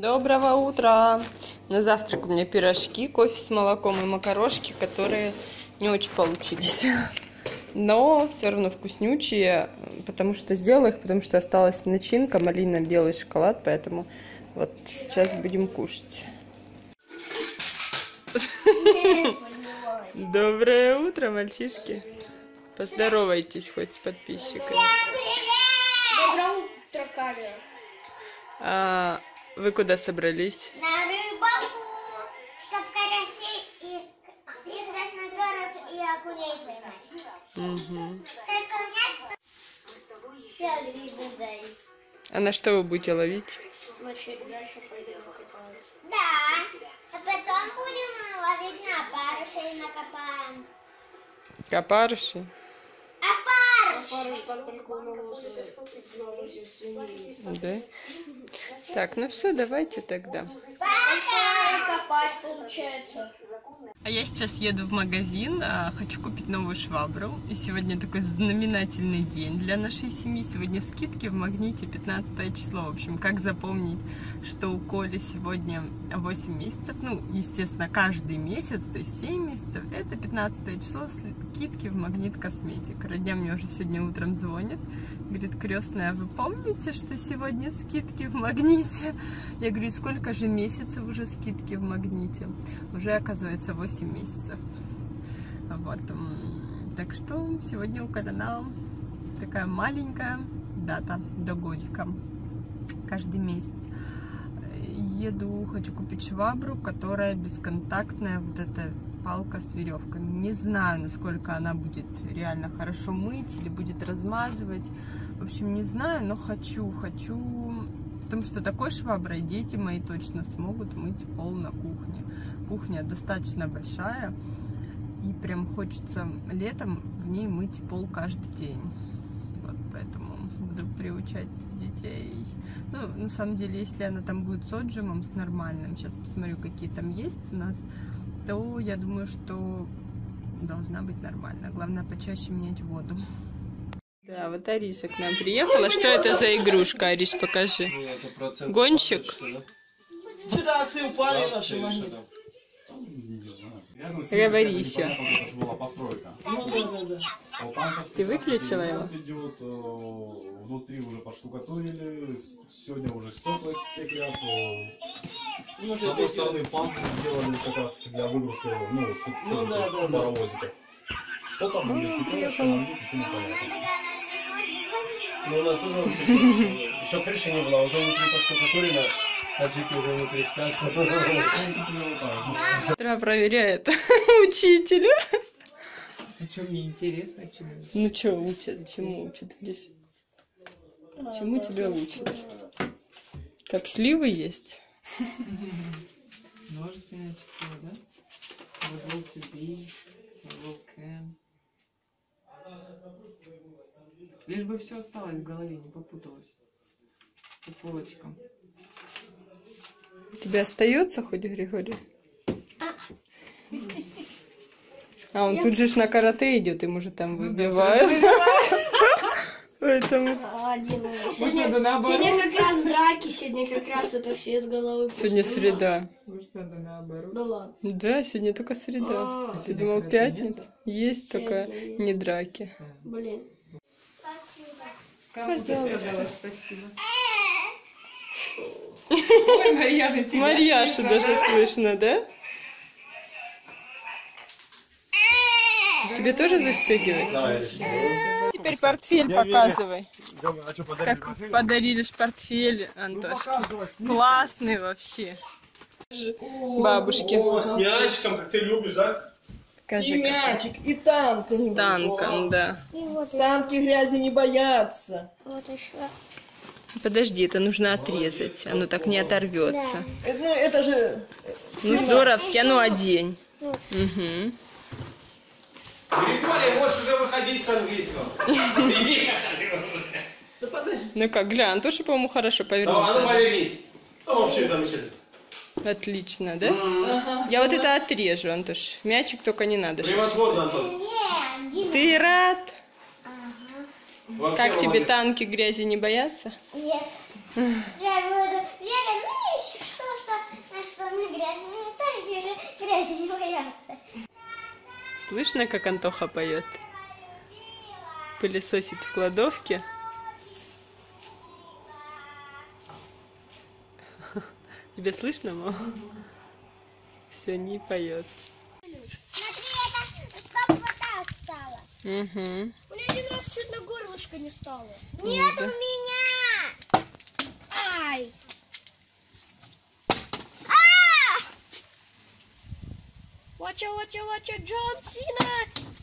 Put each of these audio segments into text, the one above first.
Доброго утра! На завтрак у меня пирожки, кофе с молоком и макарошки, которые не очень получились. Но все равно вкуснючие, потому что сделала их, потому что осталась начинка, малина, белый шоколад, поэтому вот сейчас будем кушать. Доброе утро, мальчишки. Поздоровайтесь хоть с подписчиками. Доброе утро, камера. Вы куда собрались? На рыбалку, чтоб карасей и, и красноперок и окуней поймать. Мгм. Только у меня все виды дай. А на что вы будете ловить? Дальше пойдем копать. Да, а потом будем ловить на опарышей накопаем. Копарыши? Да? Так, ну все, давайте тогда. Пока! Копать получается. А я сейчас еду в магазин, а, хочу купить новую швабру. И сегодня такой знаменательный день для нашей семьи. Сегодня скидки в магните 15 число. В общем, как запомнить, что у Коли сегодня 8 месяцев. Ну, естественно, каждый месяц, то есть 7 месяцев. Это 15 число, скидки в магнит косметик. Родня мне уже сегодня утром звонит. Говорит, крестная, вы помните, что сегодня скидки в магните? Я говорю, сколько же месяцев уже скидки в магните? Уже, оказывается, 8 месяцев. Вот. Так что сегодня у Коляна такая маленькая дата до годика. Каждый месяц. Еду, хочу купить швабру, которая бесконтактная, вот эта палка с веревками. Не знаю, насколько она будет реально хорошо мыть или будет размазывать. В общем, не знаю, но хочу, хочу. Потому что такой шваброй дети мои точно смогут мыть пол на кухне. Кухня достаточно большая, и прям хочется летом в ней мыть пол каждый день. Вот поэтому буду приучать детей. Ну, на самом деле, если она там будет с отжимом, с нормальным, сейчас посмотрю, какие там есть у нас, то я думаю, что должна быть нормально. Главное, почаще менять воду. Да, вот Ариша к нам приехала. Что это за игрушка, Ариш, покажи. Гонщик? Сюда акции упали наши что Говори еще. Ну Ты выключила его? идет, э, внутри уже поштукатурили, сегодня уже стекла стеклят. э, Ну, С что одной стороны пампу сделали как раз для выгрузки ну, Ну да, да, паровозиков. Что там будет, пятерочка, там будет, еще непонятно. Ну, у нас тоже еще крыши не было, уже внутри поштукатурено, таджики уже внутри спят. Ну. Утро проверяет учителя. А что, мне интересно, чему? Ну что, учат, чему учат, Ариш? Чему тебя учат? Как сливы есть? Множественное число, да? I will to be, I will can. Лишь бы все осталось в голове, не попуталось. По полочкам. У тебя остается хоть, Григорий? А он тут же ж на карате идет, ему же там выбивают. Поэтому Может, надо наоборот? Сегодня как раз драки, сегодня как раз это все с головы. сегодня среда. Может, надо наоборот? Да ладно. Да, сегодня только среда. А, А ты сегодня думал пятница? Есть, только не драки. Блин. Спасибо. Кому ты сказала спасибо? Ой, Марьяна, тебя Марьяшу слышно, даже да? слышно, да? Тебе тоже застегивать? Теперь портфель показывай. А что, подарили Как подарили ж портфель, Антошке. Классный вообще. Бабушке. О, с мячиком, как ты любишь, да? Покажи, И как. мячик, и танк. С танком, да. И вот, Танки грязи не боятся. вот еще. Подожди, это нужно отрезать. Оно так не оторвется. Э, Ну, это же... э, Ну, здоровски, а ну одень. Угу. Григорий, можешь уже выходить с английского. Да подожди. Ну как, гля, Антоша, по-моему, хорошо Давай, а ну повернулся. повернись. Ну, вообще замечательно. Отлично, да? Я вот это отрежу, Антош. Мячик только не надо. Превосходно, Антон. Ты рад? Вообще Как тебе танки грязи не боятся? нет. Я буду... Вера, ну еще что мы грязные, же грязи не боятся. Слышно, как Антоха поет? Пылесосит в кладовке. Тебе слышно, мама? Все, не поет. Смотри, это чтоб вот так стало. Угу. Меня один раз чуть на горлышко не стало. Нет, у меня! Ай! А! Watcha, watcha, watcha, Джон Сина!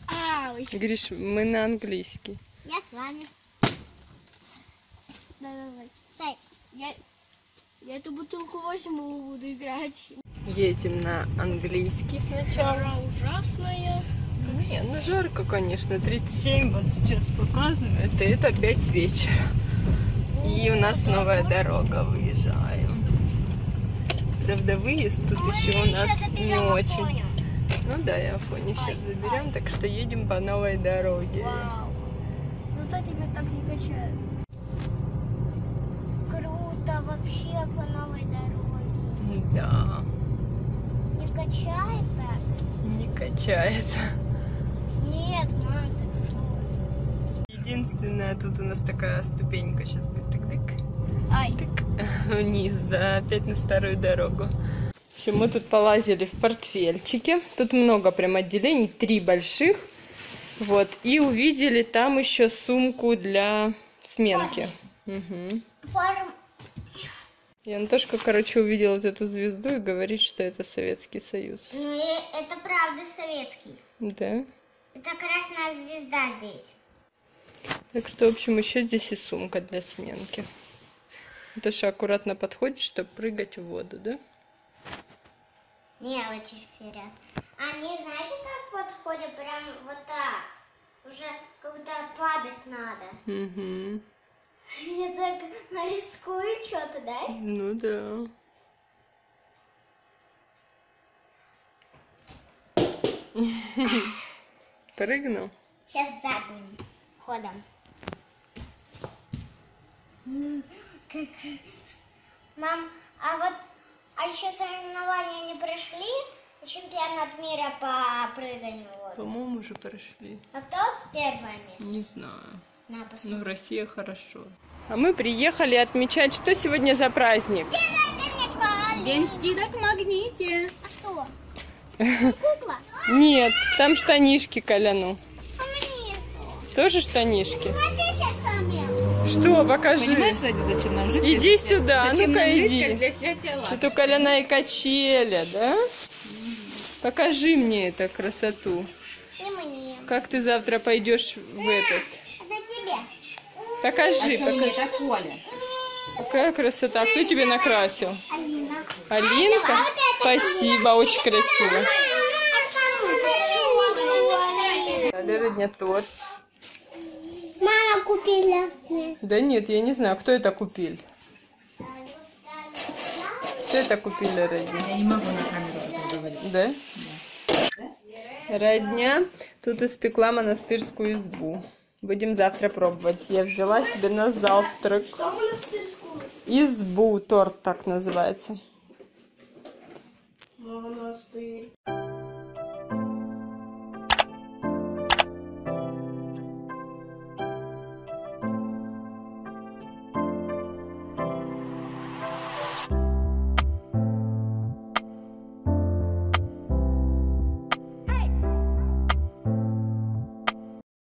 Ай! Гриш, мы на английский. Я с вами. Давай, Стой. я, я эту бутылку возьму, буду играть. Едем на английский сначала. Жара ужасная. Не, ну жарко, конечно, 37 вот сейчас показывает, и это 5 вечера. И у нас новая дорога, выезжаем. Правда, выезд тут еще у нас не очень. Ну да, и Афоню сейчас заберем, так что едем по новой дороге. Вау. Зато теперь так не качает. Круто вообще по новой дороге. Да, Не качает так? не качается. Нет, мам, ты что? Единственное, тут у нас такая ступенька сейчас будет тык-тык. Ай. Тык. Вниз, да, опять на старую дорогу. В общем, мы тут полазили в портфельчике. Тут много прям отделений, три больших. Вот. И увидели там еще сумку для сменки. Форм... И Антошка, короче, увидел вот эту звезду и говорит, что это Советский Союз. Ну, это правда советский. Да. Это красная звезда здесь. Так что, в общем, еще здесь и сумка для сменки. Антоша аккуратно подходит, чтобы прыгать в воду, да? Мелочи вперед. Они, знаете, как подходят? Прям вот так. Уже как будто падать надо. Угу. Я так рискую что-то, да? Ну да. Прыгнул? Сейчас задним ходом. Как- Мам, а вот а еще соревнования не прошли? Чемпионат мира по прыганию. Вот. По-моему, уже прошли. А кто первое место? Не знаю. На, посмотри. Ну, Россия хорошо. А мы приехали отмечать, что сегодня за праздник? День скидок в магните. А что? Кукла? Нет, там штанишки Коляну. А? Тоже штанишки? Что покажи. Понимаешь, ради зачем нам жидкость? Иди сюда, Зачем ну-ка иди. у Коляна и качеля, да? Покажи мне эту красоту. Как ты завтра пойдешь в этот? Это тебе. Покажи, покажи. Какая красота. Кто тебе накрасил? Алина. Алинка? Спасибо, очень красиво. Лера дня торт. Мама купила. мне. Да нет, я не знаю, кто это купил. Кто это купил, родня? Я не могу на камеру говорить. Да? Родня тут испекла монастырскую избу. Будем завтра пробовать. Я взяла себе на завтрак избу, торт так называется. Монастырь.